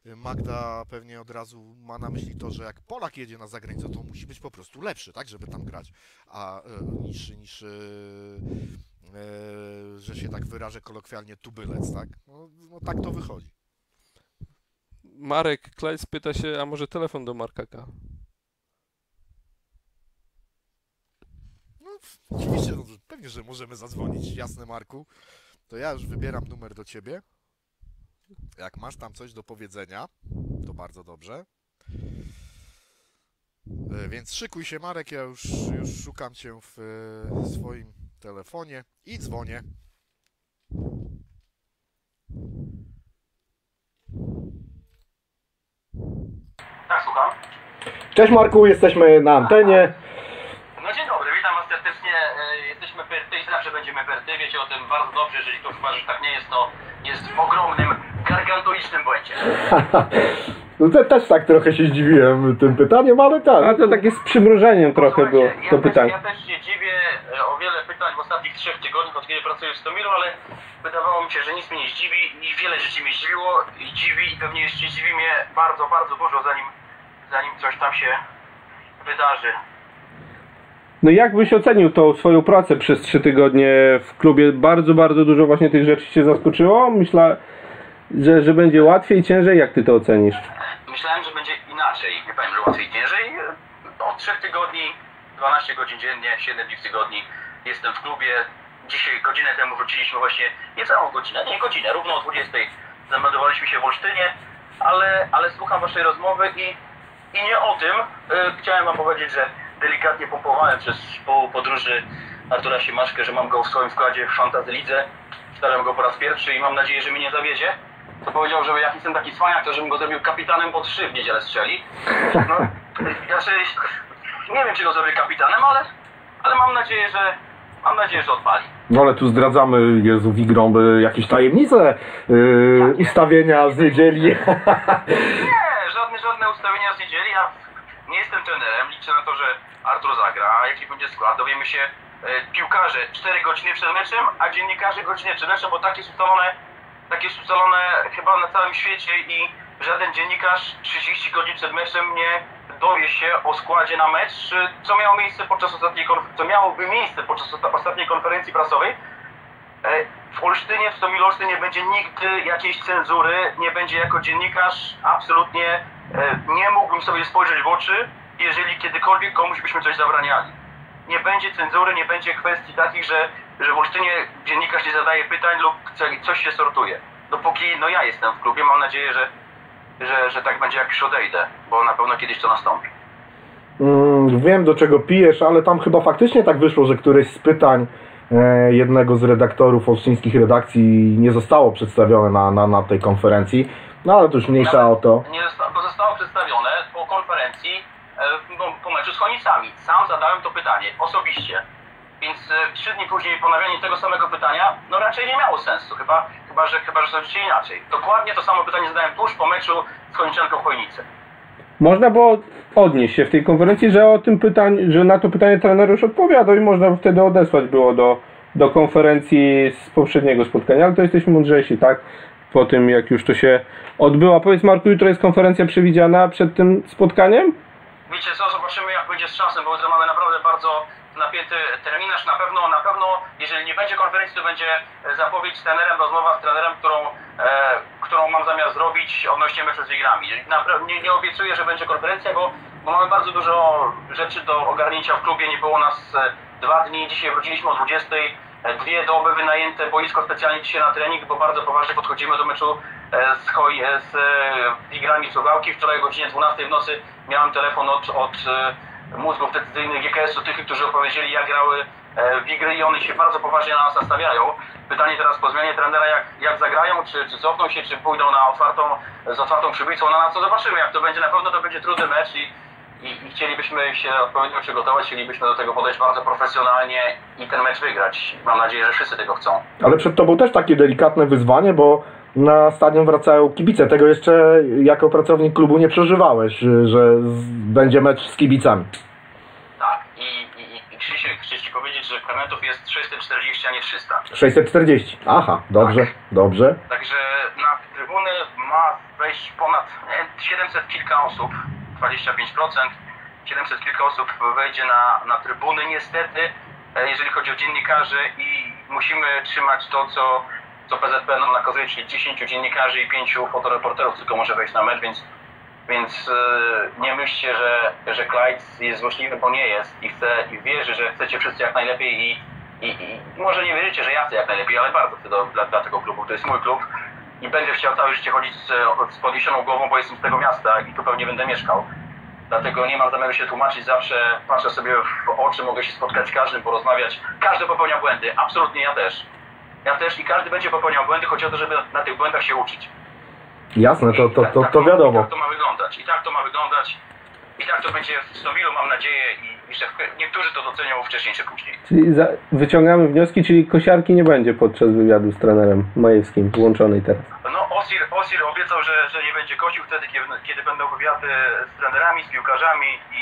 Magda pewnie od razu ma na myśli to, że jak Polak jedzie na zagranicę, to musi być po prostu lepszy, tak, żeby tam grać, a e, niż, niż e, e, że się tak wyrażę kolokwialnie, tubylec, tak? No, no tak to wychodzi. Marek Klejs pyta się, a może telefon do Marka K? No, oczywiście, no, pewnie, że możemy zadzwonić, jasne Marku. To ja już wybieram numer do ciebie. Jak masz tam coś do powiedzenia, to bardzo dobrze. E, Więc szykuj się Marek, ja już, już szukam cię w e, swoim telefonie i dzwonię. Tak, słucham. Cześć Marku, jesteśmy na antenie. No dzień dobry, witam was serdecznie. E, Jesteśmy Perty i zawsze będziemy Perty. Wiecie o tym bardzo dobrze, jeżeli ktoś uważa, że tak nie jest, to jest w ogromnym, gargantuicznym błędzie. <laughs> No te, też tak trochę się zdziwiłem tym pytaniem, ale tak. A to takie z przymrużeniem trochę było Słuchajcie, to ja też, pytanie. ja też się dziwię e, o wiele pytań w ostatnich trzech tygodniach, od kiedy pracuję w Stomilu, ale wydawało mi się, że nic mnie nie zdziwi i wiele rzeczy mnie zdziwiło i dziwi i pewnie jeszcze zdziwi mnie bardzo, bardzo dużo, zanim, zanim coś tam się wydarzy. No jak byś ocenił tą swoją pracę przez trzy tygodnie w klubie? Bardzo, bardzo dużo właśnie tych rzeczy cię zaskoczyło? Myślę, że, że będzie łatwiej, ciężej. Jak ty to ocenisz? Myślałem, że będzie inaczej. Nie powiem, że łatwiej ciężej. Od trzech tygodni, 12 godzin dziennie, 7 dni w tygodni jestem w klubie. Dzisiaj godzinę temu wróciliśmy właśnie, nie całą godzinę, nie godzinę, równo o 20 zameldowaliśmy się w Olsztynie, ale, ale słucham waszej rozmowy i, i nie o tym. E, chciałem wam powiedzieć, że delikatnie pompowałem przez pół podróży Artura Siemaszkę, że mam go w swoim składzie w Fantasy Lidze. Staram go po raz pierwszy i mam nadzieję, że mnie nie zawiedzie. To powiedział, że jak jestem taki cwaniak, to żebym go zrobił kapitanem, bo trzy w niedzielę strzeli. No, ja się, nie wiem, czy go zrobię kapitanem, ale, ale mam nadzieję, że mam nadzieję, że odpali. No ale tu zdradzamy, Jezu, Wigrom, y, jakieś tajemnice yy, ustawienia z niedzieli. Nie, żadne, żadne ustawienia z niedzieli. Ja nie jestem trenerem, liczę na to, że Artur zagra. A jaki będzie skład, dowiemy się e, piłkarze 4 godziny przed meczem, a dziennikarze godzinę przed meczem, bo tak jest ustalone, tak jest ustalone chyba na całym świecie i żaden dziennikarz 30 godzin przed meczem nie dowie się o składzie na mecz, co miało miejsce podczas ostatniej co miałoby miejsce podczas osta- ostatniej konferencji prasowej. E, W Olsztynie, w Stomilu Olsztyn nie będzie nigdy jakiejś cenzury, nie będzie jako dziennikarz absolutnie e, nie mógłbym sobie spojrzeć w oczy, jeżeli kiedykolwiek komuś byśmy coś zabraniali. Nie będzie cenzury, nie będzie kwestii takich, że, że w Olsztynie dziennikarz nie zadaje pytań lub coś się sortuje. Dopóki no ja jestem w klubie, mam nadzieję, że, że, że tak będzie jak już odejdę, bo na pewno kiedyś to nastąpi. Mm, wiem do czego pijesz, ale tam chyba faktycznie tak wyszło, że któreś z pytań e, jednego z redaktorów olsztyńskich redakcji nie zostało przedstawione na, na, na tej konferencji. No ale to już mniejsza o to. Nie zosta- bo zostało przedstawione po konferencji, e, po, po meczu z Chonicami. Sam zadałem to pytanie, osobiście. Więc e, trzy dni później ponawianie tego samego pytania, no raczej nie miało sensu, chyba, chyba, że, chyba, że zobaczycie inaczej. Dokładnie to samo pytanie zadałem tuż po meczu z Choniczanką w Chojnicy. można było odnieść się w tej konferencji, że o tym pytań, że na to pytanie trener już odpowiadał i można wtedy odesłać było do, do konferencji z poprzedniego spotkania, ale to jesteśmy mądrzejsi, tak? Po tym jak już to się odbyło. Powiedz Marku, jutro jest konferencja przewidziana przed tym spotkaniem? Wiecie co, zobaczymy jak będzie z czasem, bo jutro mamy naprawdę bardzo napięty terminarz. Na pewno, na pewno, jeżeli nie będzie konferencji, to będzie zapowiedź z trenerem, rozmowa z trenerem, którą, e, którą mam zamiar zrobić odnośnie meczu z Wigrami. Nie, nie obiecuję, że będzie konferencja, bo, bo mamy bardzo dużo rzeczy do ogarnięcia w klubie. Nie było nas e, dwa dni, dzisiaj wróciliśmy o 20. E, Dwie doby wynajęte boisko specjalnie dzisiaj na trening, bo bardzo poważnie podchodzimy do meczu e, z, Choj, e, z e, Wigrami Suwałki. Wczoraj o godzinie 12 w nocy miałem telefon od, od e, mózgów decyzyjnych GKS-u, tych, którzy opowiedzieli jak grały e, Wigry i one się bardzo poważnie na nas nastawiają. Pytanie teraz po zmianie trenera, jak, jak zagrają, czy, czy cofną się, czy pójdą na otwartą, z otwartą przybicą na nas, to zobaczymy jak to będzie. Na pewno to będzie trudny mecz i, i, i chcielibyśmy się odpowiednio przygotować, chcielibyśmy do tego podejść bardzo profesjonalnie i ten mecz wygrać. Mam nadzieję, że wszyscy tego chcą. Ale przed tobą też takie delikatne wyzwanie, bo na stadion wracają kibice. Tego jeszcze jako pracownik klubu nie przeżywałeś, że będzie mecz z kibicami. Tak, i, i, i Krzysiek, chcę Ci powiedzieć, że karnetów jest 640, a nie 300. 640. Aha, dobrze, dobrze. Także na trybuny ma wejść ponad e, 700 kilka osób, 25%. 700 kilka osób wejdzie na, na trybuny. Niestety, e, jeżeli chodzi o dziennikarzy i musimy trzymać to, co, co PZP nam nakazuje, czyli 10 dziennikarzy i 5 fotoreporterów tylko może wejść na mecz, więc, więc e, nie myślcie, że, że Clyde jest złośliwy, bo nie jest i chce i wierzy, że chcecie wszyscy jak najlepiej i, i, i może nie wierzycie, że ja chcę jak najlepiej, ale bardzo chcę do, dla, dla tego klubu. To jest mój klub i będę chciał całe życie chodzić z, z podniesioną głową, bo jestem z tego miasta i tu pewnie będę mieszkał. Dlatego nie mam zamiaru się tłumaczyć, zawsze patrzę sobie w oczy, mogę się spotkać z każdym, porozmawiać. Każdy popełnia błędy, absolutnie ja też. Ja też i każdy będzie popełniał błędy, chodzi o to, żeby na tych błędach się uczyć. Jasne, to, I to, tak- to, tak to I wiadomo. tak to ma wyglądać, i tak to ma wyglądać. I tak to będzie w Stowilu, mam nadzieję, i, i że niektórzy to docenią wcześniej czy później. Czyli za, wyciągamy wnioski, czyli kosiarki nie będzie podczas wywiadu z trenerem Majewskim włączonej teraz. No Osir, Osir obiecał, że, że nie będzie kosił wtedy, kiedy, kiedy będą wywiady z trenerami, z piłkarzami i,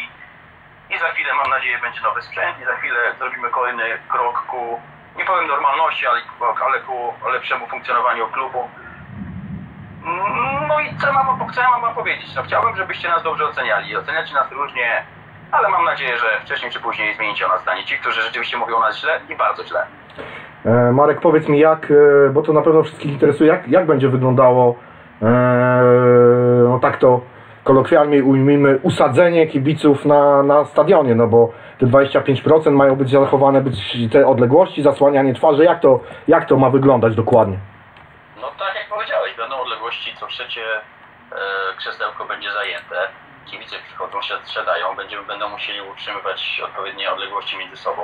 i za chwilę mam nadzieję będzie nowy sprzęt i za chwilę zrobimy kolejny krok ku, nie powiem normalności, ale, ale ku lepszemu funkcjonowaniu klubu. No i co mam, co ja mam powiedzieć? No chciałbym, żebyście nas dobrze oceniali. Oceniacie nas różnie, ale mam nadzieję, że wcześniej czy później zmienicie o nas zdanie. Ci, którzy rzeczywiście mówią o nas źle i bardzo źle. E, Marek, powiedz mi jak, e, bo to na pewno wszystkich interesuje, jak, jak będzie wyglądało, e, no tak to kolokwialnie ujmijmy, usadzenie kibiców na, na stadionie, no bo te 25% mają być zachowane, być te odległości, zasłanianie twarzy, jak to, jak to ma wyglądać dokładnie? No tak jak powiedziałeś, będą odległości, co trzecie e, krzesełko będzie zajęte. Kibice przychodzą, się strzedają, będziemy, będą musieli utrzymywać odpowiednie odległości między sobą.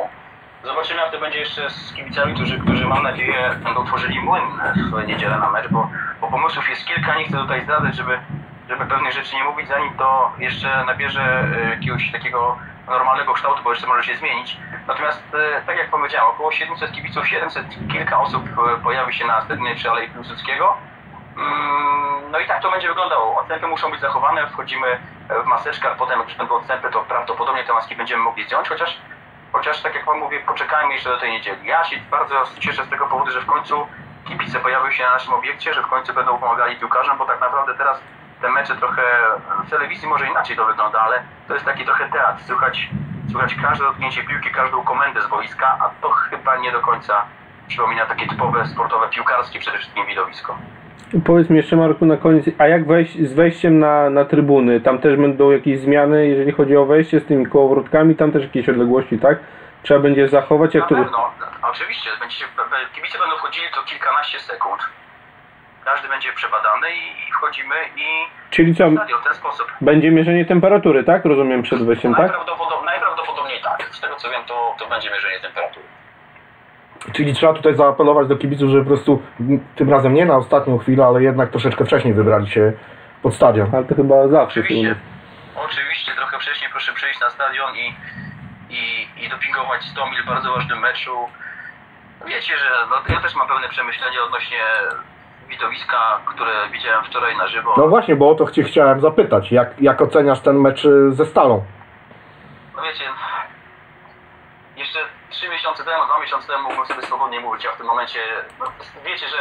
Zobaczymy jak to będzie jeszcze z kibicami, którzy, którzy mam nadzieję będą tworzyli młyn w niedzielę na mecz, bo, bo pomysłów jest kilka, nie chcę tutaj zdradzać, żeby, żeby pewnych rzeczy nie mówić, zanim to jeszcze nabierze e, jakiegoś takiego normalnego kształtu, bo jeszcze może się zmienić. Natomiast, e, tak jak powiedziałem, około 700 kibiców, 700 kilka osób e, pojawi się na stadionie przy Alei Piłsudskiego. Mm, No i tak to będzie wyglądało. Odstępy muszą być zachowane, wchodzimy w maseczkach, potem jak już będą odstępy, to prawdopodobnie te maski będziemy mogli zdjąć, chociaż, chociaż tak jak wam mówię, poczekajmy jeszcze do tej niedzieli. Ja się bardzo cieszę z tego powodu, że w końcu kibice pojawią się na naszym obiekcie, że w końcu będą pomagali piłkarzom, bo tak naprawdę teraz te mecze trochę w telewizji może inaczej to wygląda, ale to jest taki trochę teatr. Słychać, słychać każde dotknięcie piłki, każdą komendę z boiska, a to chyba nie do końca przypomina takie typowe sportowe, piłkarskie przede wszystkim widowisko. Powiedz mi jeszcze Marku na koniec, a jak wejść, z wejściem na, na trybuny? Tam też będą jakieś zmiany, jeżeli chodzi o wejście z tymi kołowrotkami, tam też jakieś odległości, tak? Trzeba będzie zachować, jak Na to... pewno, oczywiście, będziecie, kibice będą wchodzili co kilkanaście sekund. Każdy będzie przebadany i, i wchodzimy i Czyli co, w stadion w ten sposób. będzie mierzenie temperatury, tak? Rozumiem przed wejściem, tak? Najprawdopodobniej, najprawdopodobniej tak. Z tego co wiem, to, to będzie mierzenie temperatury. Czyli trzeba tutaj zaapelować do kibiców, żeby po prostu m, tym razem nie na ostatnią chwilę, ale jednak troszeczkę wcześniej wybrali się pod stadion. Ale to chyba zawsze się Oczywiście, oczywiście, trochę wcześniej proszę przyjść na stadion i, i, i dopingować 100 mil w bardzo ważnym meczu. Wiecie, że no, ja też mam pewne przemyślenia odnośnie widowiska, które widziałem wczoraj na żywo. No właśnie, bo o to cię chciałem zapytać. Jak, jak oceniasz ten mecz y, ze Stalą? No wiecie, jeszcze trzy miesiące temu, dwa miesiące temu mógłbym sobie swobodnie mówić, a w tym momencie, no, wiecie, że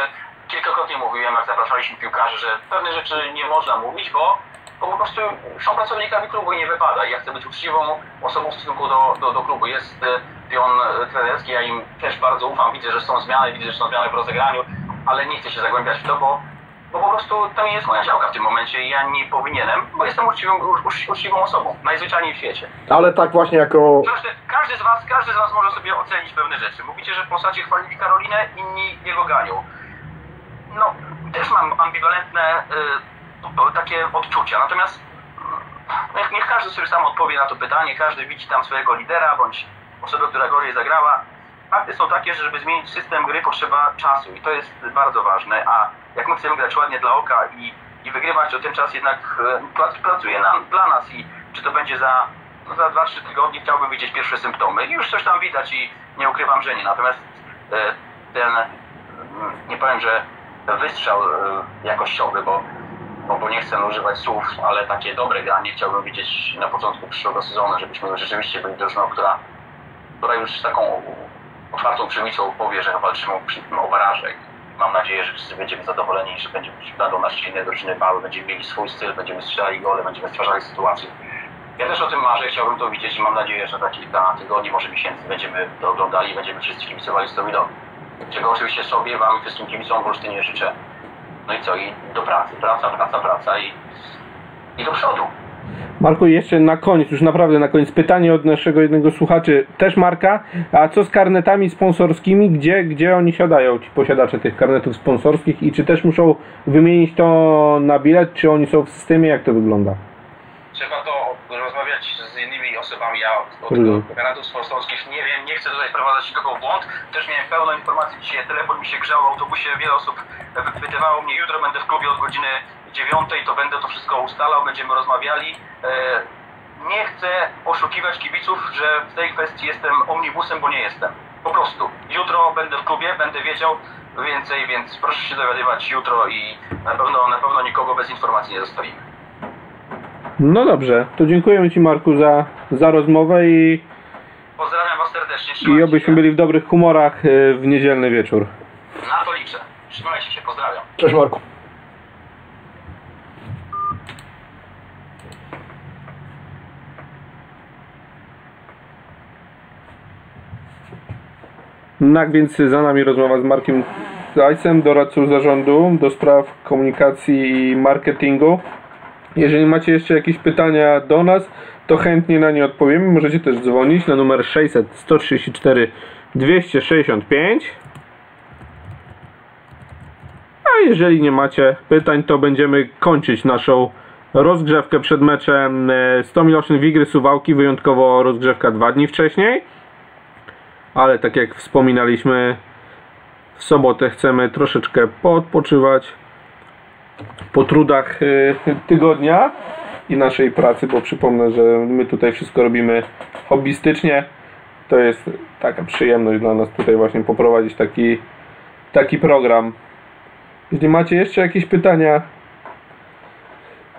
kilkakrotnie mówiłem, jak zapraszaliśmy piłkarzy, że pewne rzeczy nie można mówić, bo, bo po prostu są pracownikami klubu i nie wypada. I ja chcę być uczciwą osobą w stosunku do, do, do klubu. Jest e, pion trenerski, ja im też bardzo ufam, widzę, że są zmiany, widzę, że są zmiany w rozegraniu, ale nie chcę się zagłębiać w to, bo bo po prostu to nie jest moja działka w tym momencie i ja nie powinienem, bo jestem uczciwą, ucz- uczciwą osobą, najzwyczajniej w świecie. Ale tak właśnie jako... Każdy, każdy, z was, każdy z was może sobie ocenić pewne rzeczy. Mówicie, że w postaci chwalili Karolinę, inni jego ganią. No, też mam ambiwalentne y, takie odczucia, natomiast mm, niech, niech każdy sobie sam odpowie na to pytanie, każdy widzi tam swojego lidera, bądź osobę, która gorzej zagrała. Fakty są takie, że żeby zmienić system gry potrzeba czasu i to jest bardzo ważne, a jak my chcemy grać ładnie dla oka i, i wygrywać, to ten czas jednak e, prac- pracuje nam, dla nas i czy to będzie za, no za 2-3 tygodnie chciałbym widzieć pierwsze symptomy i już coś tam widać i nie ukrywam, że nie. Natomiast e, ten, mm, nie powiem, że wystrzał e, jakościowy, bo, bo, bo nie chcę używać słów, ale takie dobre granie chciałbym widzieć na początku przyszłego sezonu, żebyśmy rzeczywiście byli drużyną, która, która już taką otwartą przemysłą powie, że walczymy o, barażek. Mam nadzieję, że wszyscy będziemy zadowoleni, że będziemy, będą nas inne drużyny bały, będziemy mieli swój styl, będziemy strzelali gole, będziemy stwarzali sytuacje. Ja też o tym marzę, chciałbym to widzieć i mam nadzieję, że za kilka tygodni, może miesięcy będziemy to oglądali i będziemy wszyscy kibicowali Stomidowi. Czego oczywiście sobie, wam i wszystkim kibicom w Olsztynie życzę. No i co? I do pracy. Praca, praca, praca i, i do przodu. Marku, jeszcze na koniec, już naprawdę na koniec, pytanie od naszego jednego słuchaczy, też Marka, a co z karnetami sponsorskimi, gdzie, gdzie oni siadają, ci posiadacze tych karnetów sponsorskich i czy też muszą wymienić to na bilet, czy oni są w systemie, jak to wygląda? Trzeba to rozmawiać z innymi osobami. Ja od garantów sponsorskich nie wiem, nie chcę tutaj wprowadzać nikogo w błąd. Też miałem pełno informacji dzisiaj, telefon mi się grzał w autobusie, wiele osób wypytywało mnie, jutro będę w klubie od godziny 9, to będę to wszystko ustalał, będziemy rozmawiali. E, Nie chcę oszukiwać kibiców, że w tej kwestii jestem omnibusem, bo nie jestem. Po prostu. Jutro będę w klubie, będę wiedział więcej, więc proszę się dowiadywać jutro i na pewno, na pewno nikogo bez informacji nie zostawimy. No dobrze, to dziękujemy Ci Marku za, za rozmowę i, Pozdrawiam Was serdecznie. i obyśmy byli w dobrych humorach y, w niedzielny wieczór. Na to liczę. Trzymajcie się, pozdrawiam. Cześć Marku. Tak więc za nami rozmowa z Markiem Zajcem, doradcą zarządu do spraw komunikacji i marketingu. Jeżeli macie jeszcze jakieś pytania do nas, to chętnie na nie odpowiemy. Możecie też dzwonić na numer 600 134 265. A jeżeli nie macie pytań, to będziemy kończyć naszą rozgrzewkę przed meczem e, 100 Miloszyn Wigry Suwałki, wyjątkowo rozgrzewka dwa dni wcześniej ale tak jak wspominaliśmy, w sobotę chcemy troszeczkę poodpoczywać po trudach y, tygodnia i naszej pracy, bo przypomnę, że my tutaj wszystko robimy hobbystycznie. To jest taka przyjemność dla nas tutaj właśnie poprowadzić taki, taki program. Jeśli macie jeszcze jakieś pytania,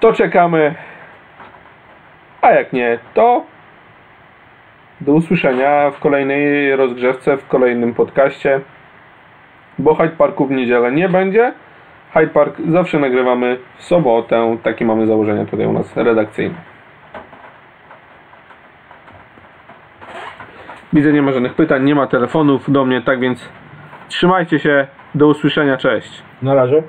to czekamy. A jak nie, to do usłyszenia w kolejnej rozgrzewce, w kolejnym podcaście. Bo Hyde Parku w niedzielę nie będzie. Hyde Park zawsze nagrywamy w sobotę. Takie mamy założenia tutaj u nas redakcyjne. Widzę, nie ma żadnych pytań, nie ma telefonów do mnie, tak więc trzymajcie się. Do usłyszenia, cześć. Na razie.